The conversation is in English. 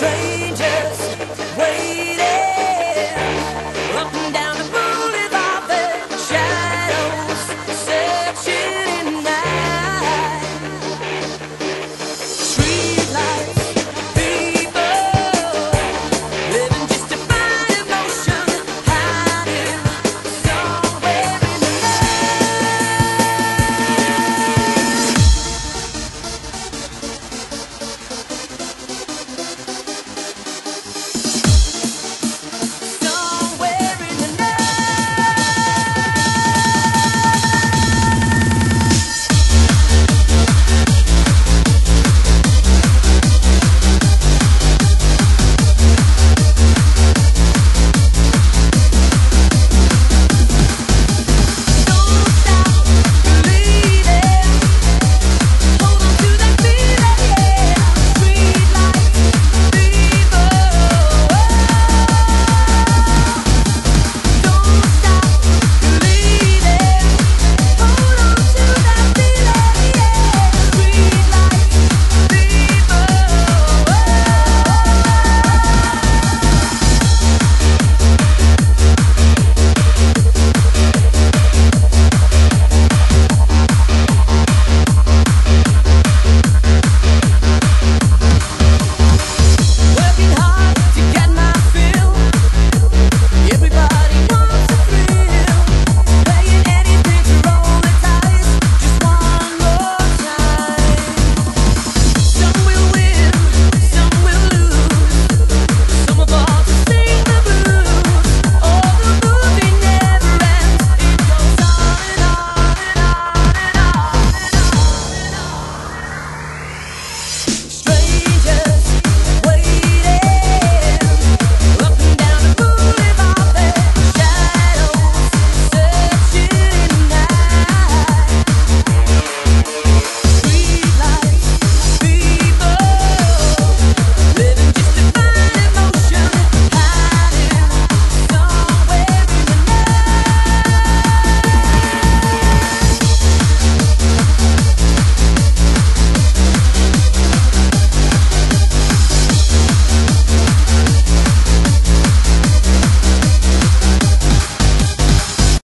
say